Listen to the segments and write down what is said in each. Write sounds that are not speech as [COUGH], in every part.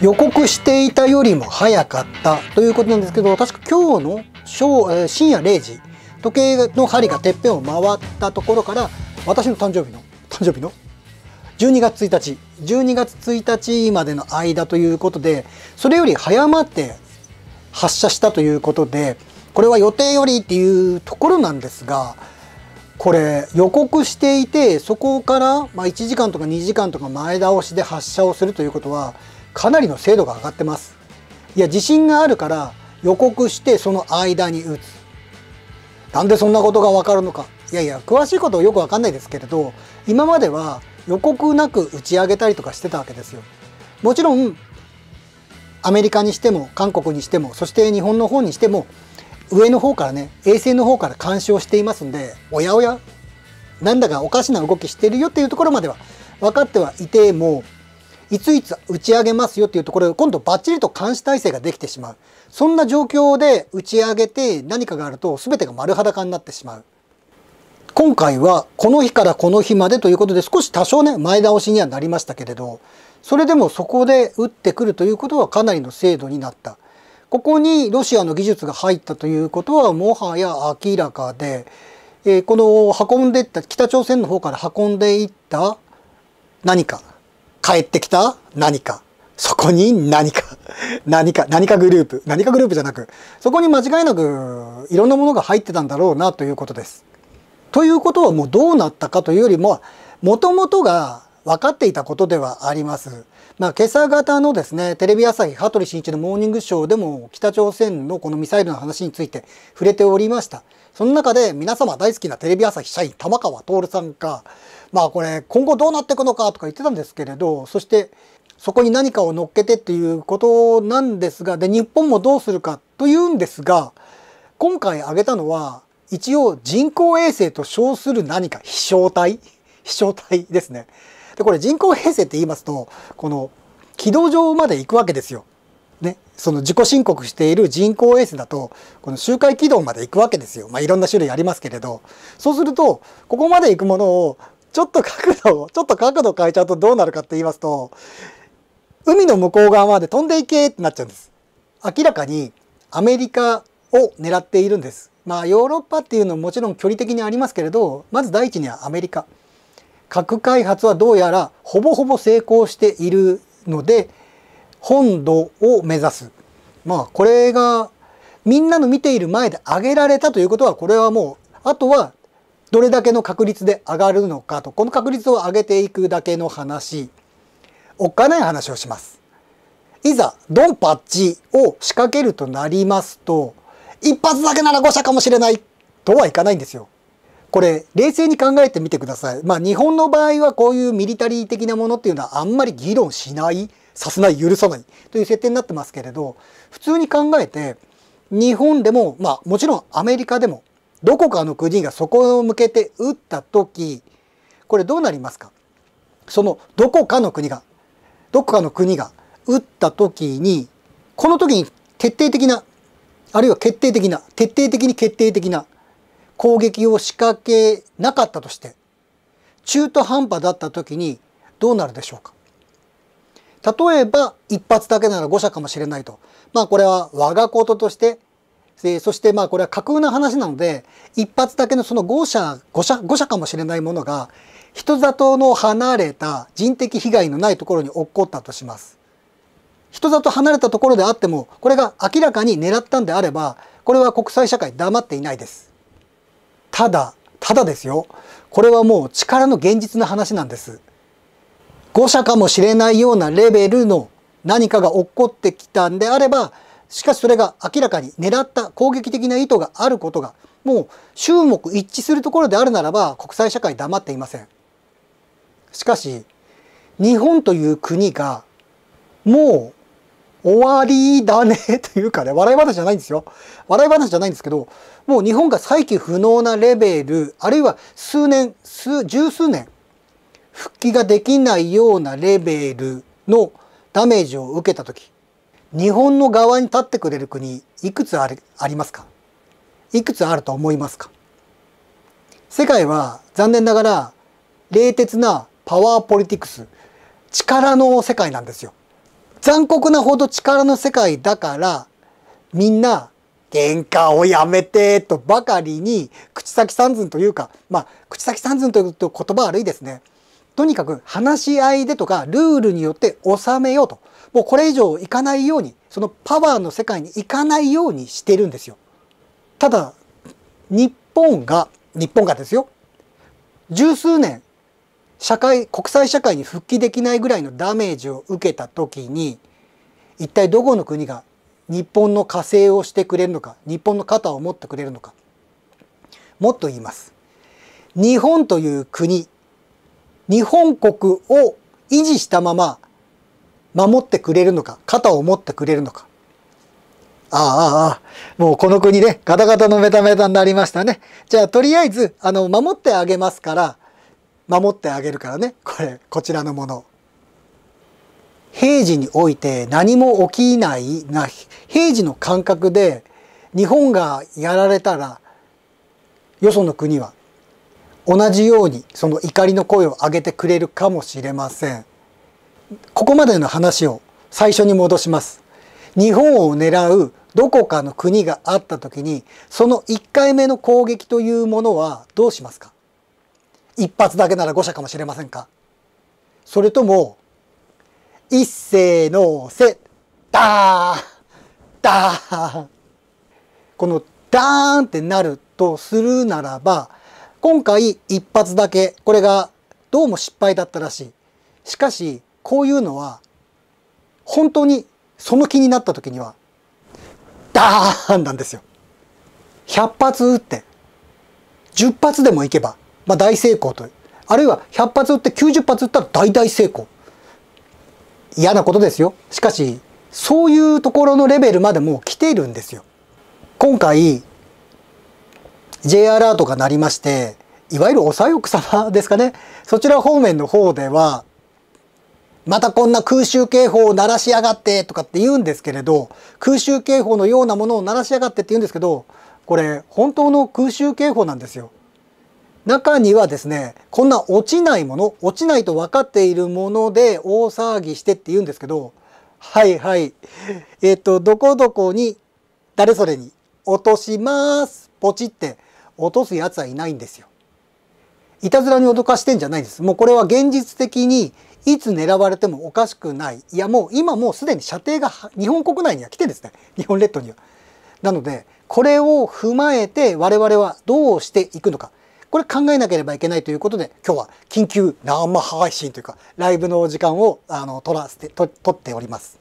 予告していたよりも早かったということなんですけど確か今日の正、深夜0時時計の針がてっぺんを回ったところから私の誕生日の誕生日の？12月1日。12月1日までの間ということでそれより早まって発射したということでこれは予定よりっていうところなんですがこれ予告していてそこからま1時間とか2時間とか前倒しで発射をするということはかなりの精度が上がってます。いや地震があるから予告してその間に撃つ。なんでそんなことがわかるのか。いやいや詳しいことはよくわかんないですけれど今までは予告なく打ち上げたりとかしてたわけですよ。もちろんアメリカにしても韓国にしてもそして日本の方にしても上の方からね衛星の方から監視をしていますんでおやおやなんだかおかしな動きしてるよっていうところまでは分かってはいてもいついつ打ち上げますよっていうところで今度バッチリと監視体制ができてしまう。そんな状況で打ち上げて何かがあると全てが丸裸になってしまう。今回はこの日からこの日までということで少し多少ね前倒しにはなりましたけれどそれでもそこで打ってくるということはかなりの精度になった。ここにロシアの技術が入ったということはもはや明らかで、えーこの運んでいった北朝鮮の方から運んでいった何か。帰ってきた？何かそこに？何か [LAUGHS] 何か何かグループ何かグループじゃなくそこに間違いなくいろんなものが入ってたんだろうなということです。ということはもうどうなったかというよりももともとが分かっていたことではあります。まあ、今朝方のですねテレビ朝日羽鳥慎一のモーニングショーでも北朝鮮のこのミサイルの話について触れておりました。その中で皆様大好きなテレビ朝日社員玉川徹さんがまあこれ今後どうなっていくのかとか言ってたんですけれどそしてそこに何かを乗っけてっていうことなんですがで日本もどうするかというんですが今回挙げたのは一応人工衛星と称する何か飛翔体？[LAUGHS] 飛翔体ですね。でこれ人工衛星って言いますとこの軌道上まで行くわけですよ。ね、その自己申告している人工衛星だとこの周回軌道まで行くわけですよ。まあいろんな種類ありますけれどそうするとここまで行くものをちょっと角度をちょっと角度変えちゃうとどうなるかって言いますと海の向こう側まで飛んでいけってなっちゃうんです。明らかにアメリカを狙っているんです。まあヨーロッパっていうのももちろん距離的にありますけれどまず第一にはアメリカ核開発はどうやらほぼほぼ成功しているので本土を目指すまあこれがみんなの見ている前で上げられたということはこれはもうあとはどれだけの確率で上がるのかとこの確率を上げていくだけの話おっかない話をします。いざドンパッチを仕掛けるとなりますと一発だけなら誤射かもしれないとはいかないんですよ。これ冷静に考えてみてください。まあ日本の場合はこういうミリタリー的なものっていうのはあんまり議論しないさせない許さないという設定になってますけれど普通に考えて日本でもまあもちろんアメリカでもどこかの国がそこを向けて撃った時これどうなりますか？そのどこかの国がどこかの国が撃った時にこの時に徹底的なあるいは決定的な徹底的に決定的な攻撃を仕掛けなかったとして中途半端だった時にどうなるでしょうか？例えば一発だけなら誤射かもしれないと。まあこれは我がこととしてえーそしてまあこれは架空な話なので一発だけのその誤射誤射かもしれないものが人里の離れた人的被害のないところに起こったとします。人里離れたところであってもこれが明らかに狙ったんであればこれは国際社会黙っていないです。ただただですよこれはもう力の現実な話なんです。誤射かもしれないようなレベルの何かが起こってきたんであればしかしそれが明らかに狙った攻撃的な意図があることがもう衆目一致するところであるならば国際社会黙っていません。しかし日本という国がもう終わりだねというかね笑い話じゃないんですよ笑い話じゃないんですけどもう日本が再起不能なレベルあるいは数年数十数年復帰ができないようなレベルのダメージを受けた時日本の側に立ってくれる国いくつあるありますか？いくつあると思いますか？世界は残念ながら冷徹なパワーポリティクス力の世界なんですよ。残酷なほど力の世界だからみんな喧嘩をやめてとばかりに口先三寸というかまあ口先三寸というと言葉悪いですね。とにかく話し合いでとかルールによって収めようと。もうこれ以上いかないようにそのパワーの世界に行かないようにしてるんですよ。ただ日本が日本がですよ。十数年社会国際社会に復帰できないぐらいのダメージを受けた時に一体どこの国が日本の加勢をしてくれるのか日本の肩を持ってくれるのか。もっと言います。日本という国日本国を維持したまま守ってくれるのか肩を持ってくれるのか。ああああもうこの国ねガタガタのメタメタになりましたね。じゃあとりあえずあの守ってあげますから守ってあげるからね。これこちらのもの。平時において何も起きないな平時の感覚で日本がやられたらよその国は同じようにその怒りの声を上げてくれるかもしれません。ここまでの話を最初に戻します。日本を狙うどこかの国があった時にその1回目の攻撃というものはどうしますか？一発だけなら誤射かもしれませんか？それとも一斉のせダーダー。このダーンってなるとするならば今回一発だけこれがどうも失敗だったらしい。しかしこういうのは本当にその気になった時にはダーンなんですよ。100発撃って10発でもいけば、まあ、大成功という。あるいは100発撃って90発撃ったら大大成功。嫌なことですよ。しかしそういうところのレベルまでも来ているんですよ。今回 J アラートが鳴りましていわゆるお左翼様ですかね。そちら方面の方ではまたこんな空襲警報を鳴らしやがってとかって言うんですけれど空襲警報のようなものを鳴らしやがってって言うんですけどこれ本当の空襲警報なんですよ。中にはですねこんな落ちないもの落ちないと分かっているもので大騒ぎしてって言うんですけどはいはいえっ、とどこどこに誰それに落としますポチって落とすやつはいないんですよ。いたずらに脅かしてんじゃないです。もうこれは現実的にいつ狙われてもおかしくない。いやもう今もうすでに射程が日本国内には来てですね。日本列島には。なのでこれを踏まえて我々はどうしていくのか。これ考えなければいけないということで今日は緊急生配信というかライブの時間をあの取らせてと取っております。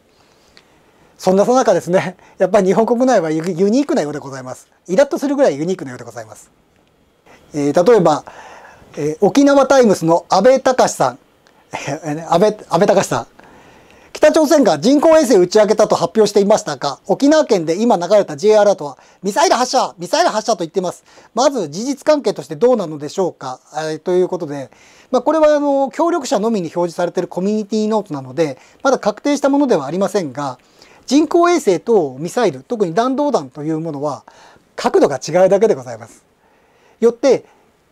そんなさなかですね [LAUGHS] やっぱり日本国内はユニークなようでございます。イラッとするぐらいユニークなようでございます。えー、例えば、えー、沖縄タイムスの安倍隆さん安倍、安倍隆さん。北朝鮮が人工衛星打ち上げたと発表していましたが、沖縄県で今流れた J アラートは、ミサイル発射ミサイル発射と言っています。まず事実関係としてどうなのでしょうか、えー、ということで、まあ、これはあの協力者のみに表示されているコミュニティノートなので、まだ確定したものではありませんが、人工衛星とミサイル、特に弾道弾というものは、角度が違うだけでございます。よって、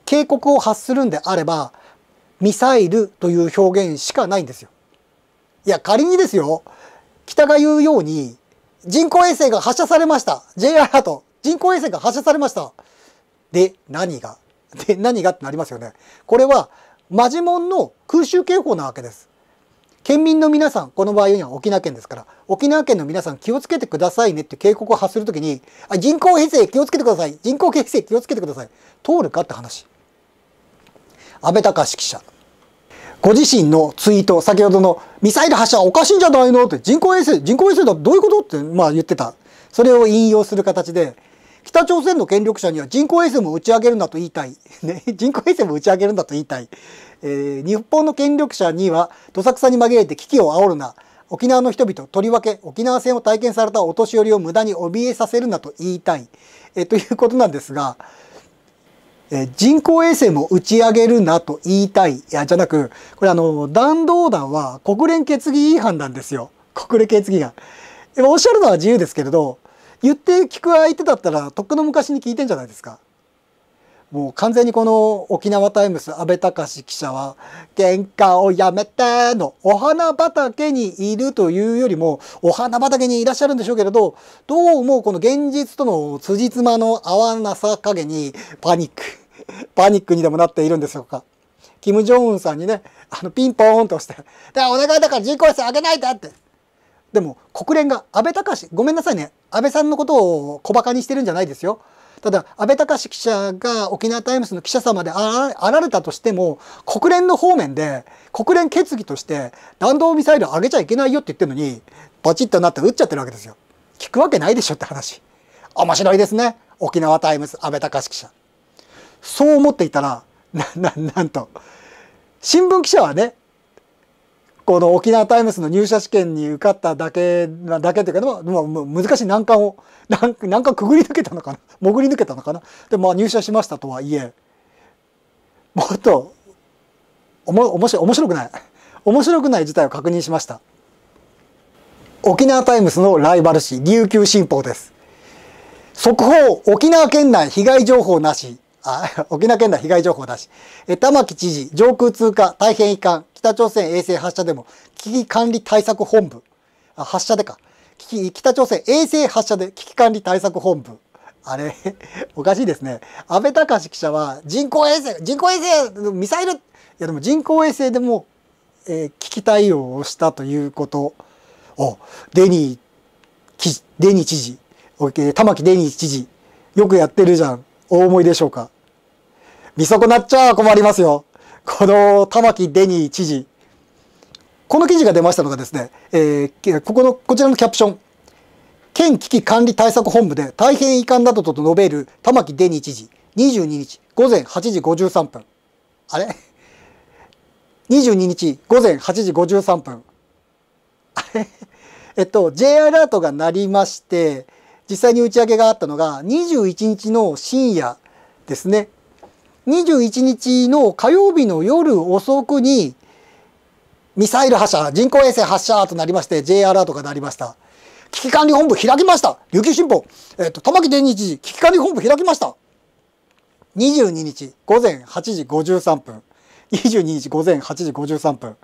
警告を発するんであれば、ミサイルという表現しかないんですよ。いや、仮にですよ、北が言うように、人工衛星が発射されました。J アラート。人工衛星が発射されました。で、何が？[LAUGHS] で、何がってなりますよね。これは、マジモンの空襲警報なわけです。県民の皆さん、この場合には沖縄県ですから、沖縄県の皆さん気をつけてくださいねって警告を発するときに、あ人工衛星気をつけてください。人工衛星気をつけてください。通るかって話。安倍隆記者。ご自身のツイート、先ほどのミサイル発射おかしいんじゃないの？って人工衛星、人工衛星だどういうこと？ってまあ言ってた。それを引用する形で、北朝鮮の権力者には人工衛星も打ち上げるんだと言いたい。[LAUGHS] ね、人工衛星も打ち上げるんだと言いたい。えー、日本の権力者にはどさくさに紛れて危機を煽るな。沖縄の人々、とりわけ沖縄戦を体験されたお年寄りを無駄に怯えさせるなと言いたい。えー、ということなんですが、え人工衛星も打ち上げるなと言いたい。いや、じゃなく、これあの、弾道弾は国連決議違反なんですよ。国連決議が。おっしゃるのは自由ですけれど、言って聞く相手だったら、とっくの昔に聞いてんじゃないですか。もう完全にこの沖縄タイムス安倍隆記者は喧嘩をやめてのお花畑にいるというよりもお花畑にいらっしゃるんでしょうけれどどうもこの現実との辻褄の合わなさ加減にパニックパニックにでもなっているんでしょうか。キム・ジョンウンさんにねあのピンポーンとして「お願いだから人工衛星上げないで」って。でも国連が安倍隆ごめんなさいね安倍さんのことを小バカにしてるんじゃないですよ。ただ安倍隆記者が沖縄タイムズの記者様であられたとしても国連の方面で国連決議として弾道ミサイル上げちゃいけないよって言ってるのにバチッとなって撃っちゃってるわけですよ。聞くわけないでしょって話。面白いですね。沖縄タイムズ安倍隆記者。そう思っていたらなななんと新聞記者はねこの沖縄タイムズの入社試験に受かっただけだけというか、まあ、難しい難関を難関くぐり抜けたのかな？潜り抜けたのかな？でまあ入社しましたとはいえもっとおも面白面白くない面白くない事態を確認しました。沖縄タイムズのライバル紙琉球新報です。速報沖縄県内被害情報なし。あ [LAUGHS] 沖縄県内被害情報なし。え玉城知事上空通過大変遺憾。北朝鮮衛星発射でも危機管理対策本部。あ発射でか。危機北朝鮮衛星発射で危機管理対策本部。あれ [LAUGHS] おかしいですね。安倍隆記者は人工衛星人工衛星ミサイルいやでも人工衛星でも、えー、危機対応をしたということ。をデニーデニー知事。玉城デニー知事。よくやってるじゃん。お思いでしょうか？見損なっちゃ困りますよこの玉城デニー知事。この記事が出ましたのがですね、えー、ここの、こちらのキャプション。県危機管理対策本部で大変遺憾などと述べる玉城デニー知事。22日午前8時53分。あれ ?22 日午前8時53分。あれ？えっと、J アラートが鳴りまして、実際に打ち上げがあったのが21日の深夜ですね。21日の火曜日の夜遅くにミサイル発射、人工衛星発射となりまして J アラートが鳴りました。危機管理本部開きました琉球新報、えっ、ー、と、玉城電日時、危機管理本部開きました22日午前8時53分。22日午前8時53分。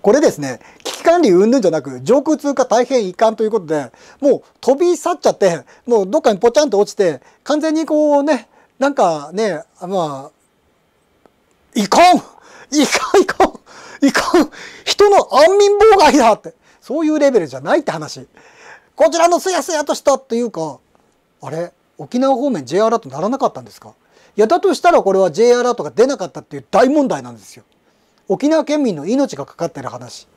これですね、危機管理云々じゃなく、上空通過大変遺憾ということで、もう飛び去っちゃって、もうどっかにぽちゃんと落ちて、完全にこうね、なんかね、まあ、いかんいかんいかんいかん人の安眠妨害だって、そういうレベルじゃないって話。こちらのすやすやとしたっていうか、あれ沖縄方面 J アラートならなかったんですか？いや、だとしたらこれは J アラートが出なかったっていう大問題なんですよ。沖縄県民の命がかかってる話。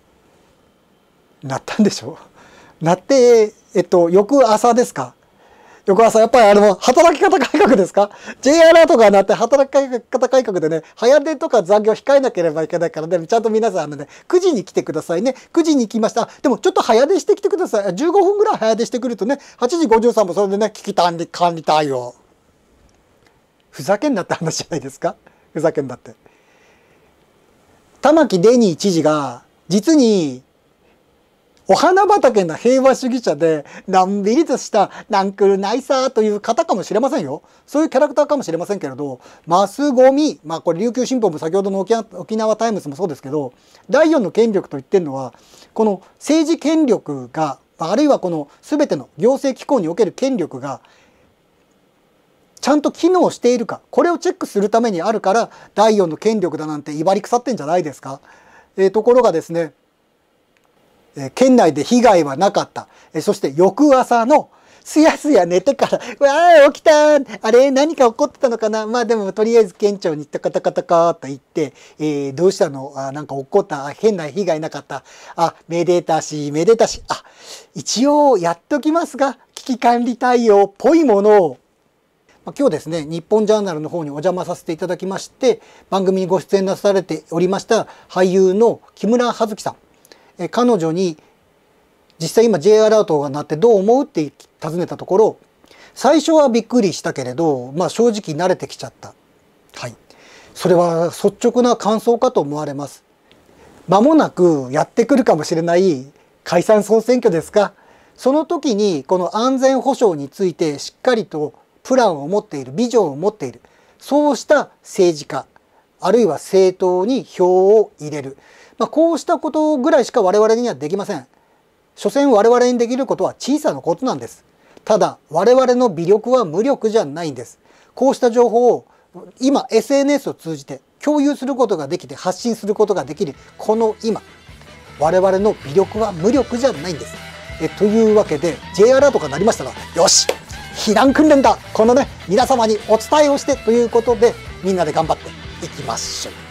なったんでしょ？なって、えっと、翌朝ですか？横川さん、やっぱりあの、働き方改革ですか ?J アラートがなって働き方改革でね、早出とか残業控えなければいけないからね、ちゃんと皆さんあのね、9時に来てくださいね。9時に来ました。でもちょっと早出してきてください。15分ぐらい早出してくるとね、8時53分それでね、危機管理、管理対応。ふざけんなって話じゃないですか？ふざけんなって。玉城デニー知事が、実にお花畑の平和主義者で、のんびりとしたナンクルナイサーという方かもしれませんよ。そういうキャラクターかもしれませんけれど、マスゴミ、まあこれ琉球新報も先ほどの沖縄タイムズもそうですけど、第4の権力と言ってるのは、この政治権力が、あるいはこの全ての行政機構における権力が、ちゃんと機能しているか、これをチェックするためにあるから、第4の権力だなんて威張り腐ってんじゃないですか。えー、ところがですね、え県内で被害はなかった。えそして翌朝のすやすや寝てから、わあ、起きたあれ何か起こってたのかなまあでも、とりあえず県庁に行ったカタカタカーと言って、えー、どうしたの？あなんか起こった？変な被害なかったあ、めでたし、めでたし。あ、一応やっときますが、危機管理対応っぽいものを、まあ、今日ですね、日本ジャーナルの方にお邪魔させていただきまして、番組にご出演なされておりました俳優の木村葉月さん。え彼女に実際今 J アラートが鳴ってどう思うって尋ねたところ最初はびっくりしたけれど、まあ、正直慣れてきちゃった。はい。それは率直な感想かと思われます。間もなくやってくるかもしれない解散総選挙ですか。その時にこの安全保障についてしっかりとプランを持っている、ビジョンを持っている。そうした政治家あるいは政党に票を入れる、まあ、こうしたことぐらいしか我々にはできません。所詮我々にできることは小さなことなんです。ただ我々の微力は無力じゃないんです。こうした情報を今 SNS を通じて共有することができて発信することができるこの今我々の微力は無力じゃないんです。えというわけで J アラートが鳴りましたらよし避難訓練だ。このね皆様にお伝えをしてということでみんなで頑張っていきましょう。